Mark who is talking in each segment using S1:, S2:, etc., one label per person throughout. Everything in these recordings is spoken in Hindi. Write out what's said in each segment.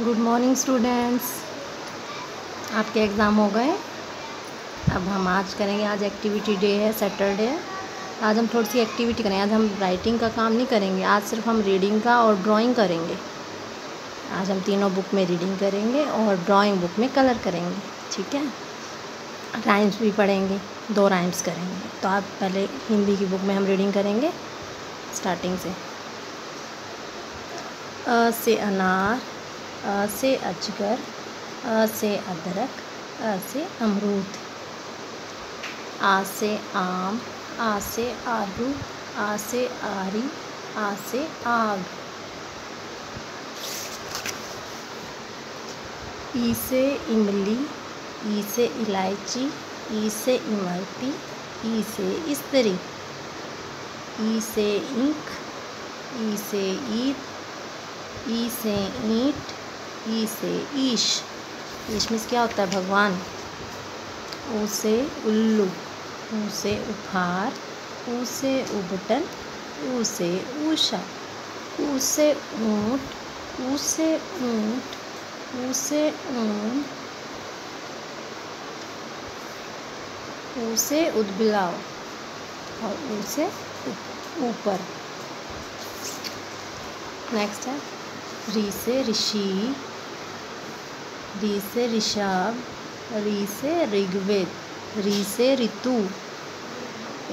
S1: गुड मॉर्निंग स्टूडेंट्स आपके एग्ज़ाम हो गए। अब हम आज करेंगे, आज एक्टिविटी डे है सैटरडे आज हम थोड़ी सी एक्टिविटी करेंगे। आज हम राइटिंग का काम नहीं करेंगे। आज सिर्फ़ हम रीडिंग का और ड्राइंग करेंगे। आज हम तीनों बुक में रीडिंग करेंगे और ड्राइंग बुक में कलर करेंगे। ठीक है? राइम्स भी पढ़ेंगे। दो राइम्स करेंगे। तो आप पहले हिंदी की बुक में हम रीडिंग करेंगे। स्टार्टिंग से। अ, से अनार। अ, से अजगर, अ, से अदरक, अ, से अमरूद, आ से आम, आ से आलू, आ से आरी, आ से आग। ई से इमली, ई से इलायची, ई से इमरती, ई से स्त्री ई से इंक ई से ईद, ई से ईंट ई से ईश। ईश मीन्स क्या होता है? भगवान। ऊ से उल्लू। ऊ से उपहार। ऊ से उबटन। ऊ से ऊषा। ऊ से ऊँट। ऊ से ऊँट। ऊ से ऊन ऊ से उदबिलाव। और ऊ से ऊपर। नेक्स्ट है। री से ऋषि। री से ऋषभ री से ऋग्वेद री से ऋतु।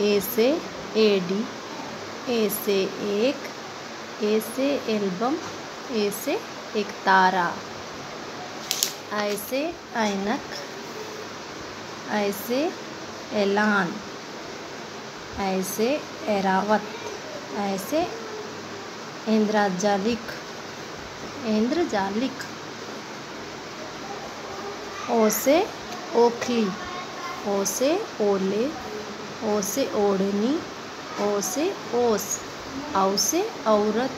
S1: ए से एडी ए से एक ए से एल्बम ए से एक तारा। ऐसे ऐनक, ऐसे ऐलान, ऐसे एरावत ऐसे इंद्रजालिक इंद्रजालिक। ओ से ओखली ओ से ओले ओ से ओढ़नी ओ से ओस औ से औरत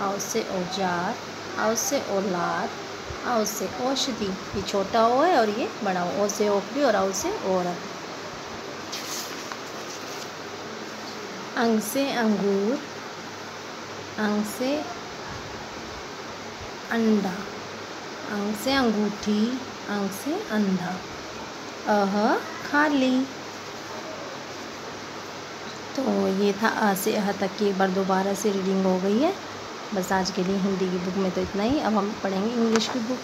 S1: औ से औज़ार औ से औलाद औ से औषधि। ये छोटा ओ है और ये बड़ा ओ ओ से ओखली और औ से औरत। अंग से अंगूर अंग से अंडा अंग से अंगूठी अंग से अंधा। अह, खाली। तो ये था अ से अह तक की, एक बार दोबारा से रीडिंग हो गई है। बस आज के लिए हिंदी की बुक में तो इतना ही। अब हम पढ़ेंगे इंग्लिश की बुक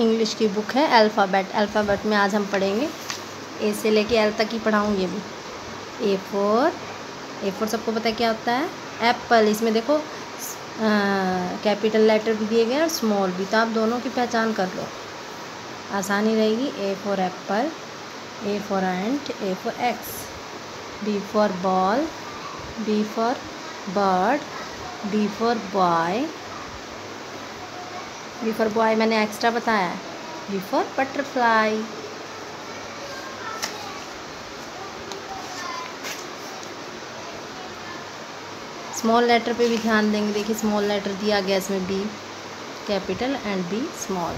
S1: इंग्लिश की बुक है अल्फ़ाबेट अल्फ़ाबेट में आज हम पढ़ेंगे। ए से लेके एल तक ही पढ़ाऊँगी अभी। ए फोर ए फोर सबको पता है क्या होता है? एप्पल इसमें देखो कैपिटल लेटर भी दिए गए और स्मॉल भी। तो आप दोनों की पहचान कर लो। आसानी रहेगी। A for apple A for ant A for axe B for ball B for bird B for boy B for boy मैंने एक्स्ट्रा बताया B for butterfly small letter पे भी ध्यान देंगे। देखिए स्मॉल लेटर दिया गया इसमें B capital and B small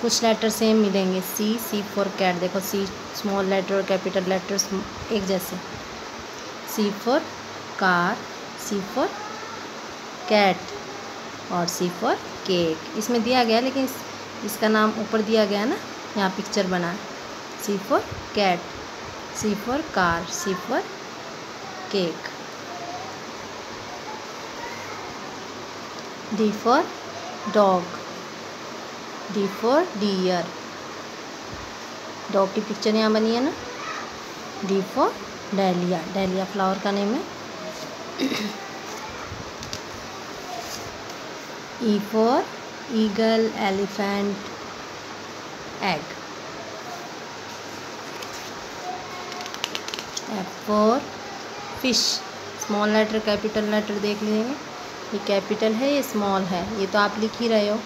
S1: कुछ लेटर सेम मिलेंगे। सी सी फॉर कैट देखो सी स्मॉल लेटर और कैपिटल लेटर एक जैसे। C for car C for cat और सी फॉर केक इसमें दिया गया लेकिन इस, इसका नाम ऊपर दिया गया ना यहाँ पिक्चर बना। C for cat C for car C for cake D for dog. D for deer. Dog की पिक्चर यहाँ बनी है ना? D for dahlia dahlia flower का नेम है. E for eagle elephant egg F for fish small letter capital letter देख लेंगे. ये कैपिटल है, ये स्मॉल है। ये तो आप लिख ही रहे हो।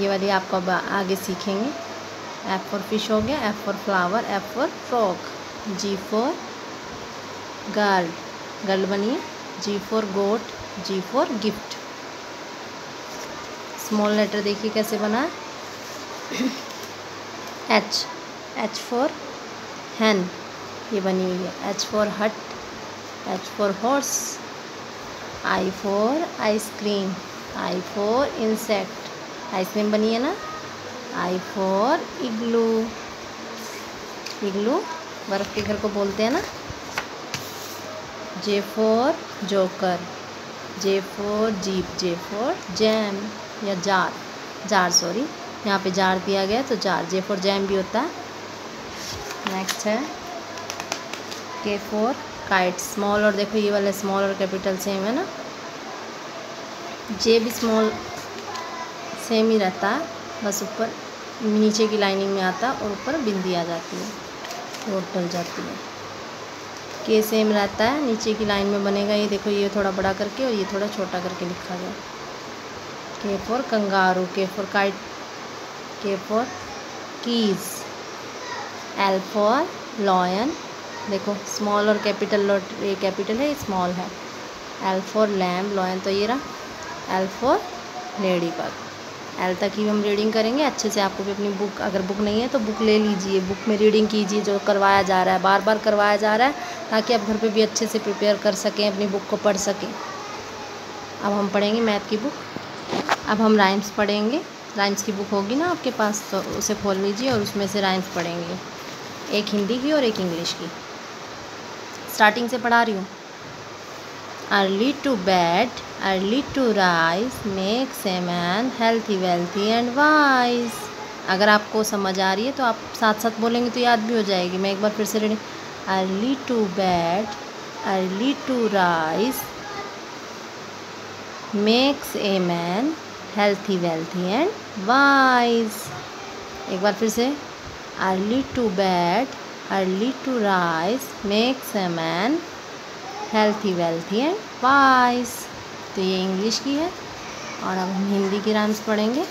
S1: ये वाली आपको अब आगे सीखेंगे। एफ़ फॉर फ़िश हो गया F for flower F for frock G for girl girl बनिए G for goat G for gift small letter देखिए कैसे बना। एच एच फॉर हैन ये बनी हुई है। H for hut H for horse I for ice cream I for insect. Ice cream बनी है ना? आई फॉर इग्लू। इग्लू, बर्फ़ के घर को बोलते हैं ना? J for joker, J for jeep, J for jam या जार। जार सॉरी यहाँ पे जार दिया गया तो जार, जे फॉर जैम भी होता। है नेक्स्ट है, के फॉर काइट स्मॉल और देखो ये वाले स्मॉल और कैपिटल सेम है ना? जे भी स्मॉल सेम ही रहता है बस ऊपर नीचे की लाइनिंग में आता है और ऊपर बिंदी आ जाती है, और टल जाती है। के सेम रहता है, नीचे की लाइन में बनेगा, ये देखो ये थोड़ा बड़ा करके और ये थोड़ा छोटा करके लिखा गया। K for kangaroo, K for kite, K for keys, L for lion देखो स्मॉल और कैपिटल लॉट ये कैपिटल है स्मॉल है। एल फॉर लैम्प लॉयन तो ये रहा। L for ladybug L तक ही हम रीडिंग करेंगे। अच्छे से आपको भी अपनी बुक अगर बुक नहीं है तो बुक ले लीजिए। बुक में रीडिंग कीजिए, जो करवाया जा रहा है। बार बार करवाया जा रहा है, ताकि आप घर पे भी अच्छे से प्रिपेयर कर सकें, अपनी बुक को पढ़ सकें। अब हम पढ़ेंगे मैथ की बुक अब हम राइम्स पढ़ेंगे। राइम्स की बुक होगी ना आपके पास तो उसे खोल लीजिए और उसमें से राइम्स पढ़ेंगे। एक हिंदी की और एक इंग्लिश की। स्टार्टिंग से पढ़ा रही हूँ। Early to bed early to rise makes a man healthy wealthy and wise अगर आपको समझ आ रही है तो आप साथ साथ बोलेंगे तो याद भी हो जाएगी। मैं एक बार फिर से ready early to bed early to rise makes a man healthy wealthy and wise एक बार फिर से. Early to bed early to rise makes a man healthy wealthy and wise तो ये इंग्लिश की है। और अब हम हिंदी की राइम्स पढ़ेंगे।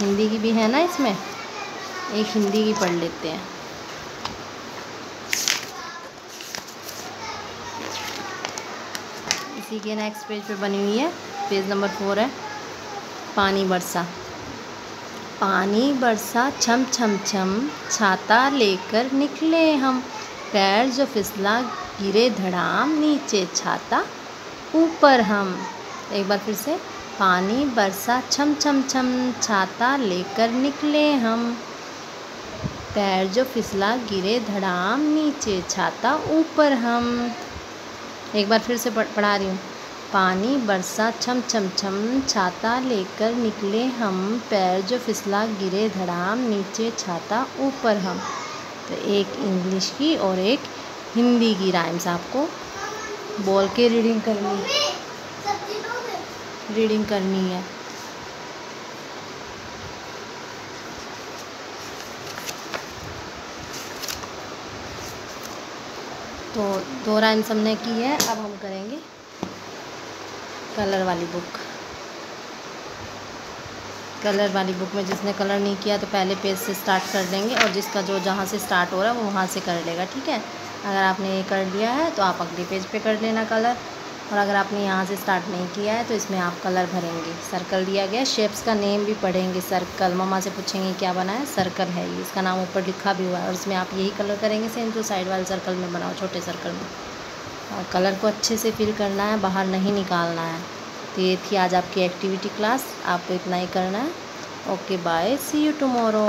S1: हिंदी की भी है ना इसमें? एक हिंदी की पढ़ लेते हैं। इसी के नेक्स्ट पेज पे बनी हुई है। पेज नंबर फोर है। पानी बरसा। पानी बरसा छम छम छम, छाता लेकर निकले हम। पैर जो फिसला, गिरे धड़ाम, नीचे छाता, ऊपर हम। एक बार फिर से, पानी बरसा छम छम छम, छाता लेकर निकले हम। पैर जो फिसला, गिरे धड़ाम, नीचे छाता, ऊपर हम। एक बार फिर से पढ़, पढ़ा रही हूँ। पानी बरसा छम छम छम, छाता लेकर निकले हम। पैर जो फिसला गिरे धड़ाम, नीचे छाता ऊपर हम। तो एक इंग्लिश की और एक हिंदी की राइम्स आपको बोल के रीडिंग करनी। रीडिंग करनी है। तो दो राइम्स हमने की है, अब हम करेंगे कलर वाली बुक। कलर वाली बुक में जिसने कलर नहीं किया तो पहले पेज से स्टार्ट कर देंगे और जिसका जो जहाँ से स्टार्ट हो रहा है वो वहाँ से कर लेगा, ठीक है? अगर आपने ये कर लिया है तो आप अगले पेज पे कर लेना कलर। और अगर आपने यहाँ से स्टार्ट नहीं किया है तो इसमें आप कलर भरेंगे। सर्कल दिया गया, शेप्स का नेम भी पढ़ेंगे सर्कल। ममा से पूछेंगे क्या बना है? सर्कल है ये। इसका नाम ऊपर लिखा भी हुआ है और इसमें आप यही कलर करेंगे, सेम तो साइड वाले सर्कल में बनाओ छोटे सर्कल में। और कलर को अच्छे से फिल करना है, बाहर नहीं निकालना है। तो ये थी आज आपकी एक्टिविटी क्लास आपको इतना ही करना है। Okay bye see you tomorrow